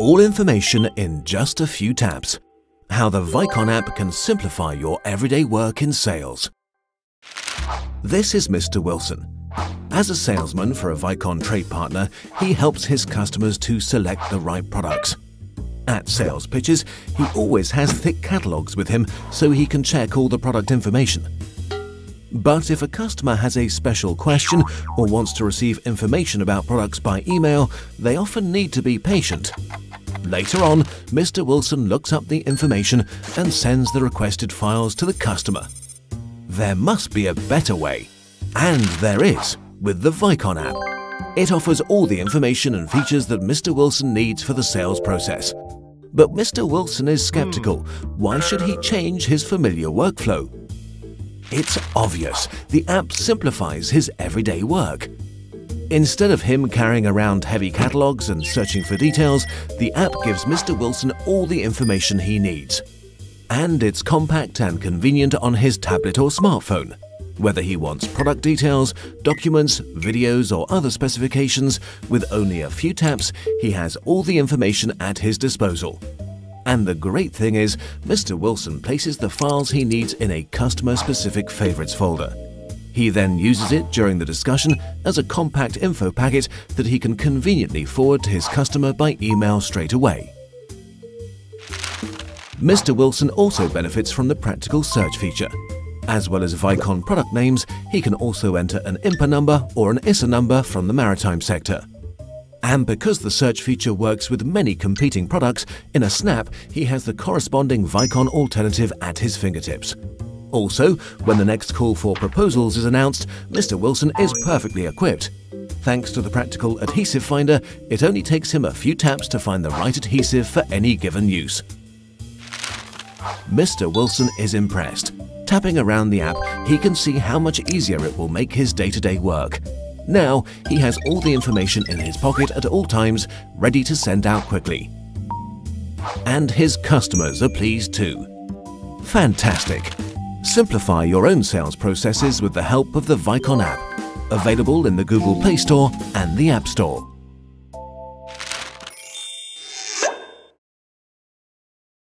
All information in just a few taps. How the WEICON app can simplify your everyday work in sales. This is Mr. Wilson. As a salesman for a WEICON trade partner, he helps his customers to select the right products. At sales pitches, he always has thick catalogues with him so he can check all the product information. But if a customer has a special question or wants to receive information about products by email, they often need to be patient. Later on, Mr. Wilson looks up the information and sends the requested files to the customer. There must be a better way. And there is, with the WEICON app. It offers all the information and features that Mr. Wilson needs for the sales process. But Mr. Wilson is skeptical. Hmm. Why should he change his familiar workflow? It's obvious. The app simplifies his everyday work. Instead of him carrying around heavy catalogues and searching for details, the app gives Mr. Wilson all the information he needs. And it's compact and convenient on his tablet or smartphone. Whether he wants product details, documents, videos or other specifications, with only a few taps, he has all the information at his disposal. And the great thing is, Mr. Wilson places the files he needs in a customer-specific favorites folder. He then uses it during the discussion as a compact info packet that he can conveniently forward to his customer by email straight away. Mr. Wilson also benefits from the practical search feature. As well as WEICON product names, he can also enter an IMPA number or an ISSA number from the maritime sector. And because the search feature works with many competing products, in a snap he has the corresponding WEICON alternative at his fingertips. Also, when the next call for proposals is announced, Mr. Wilson is perfectly equipped. Thanks to the practical adhesive finder, it only takes him a few taps to find the right adhesive for any given use. Mr. Wilson is impressed. Tapping around the app, he can see how much easier it will make his day-to-day -day work. Now, he has all the information in his pocket at all times, ready to send out quickly. And his customers are pleased too. Fantastic! Simplify your own sales processes with the help of the WEICON app, available in the Google Play Store and the App Store.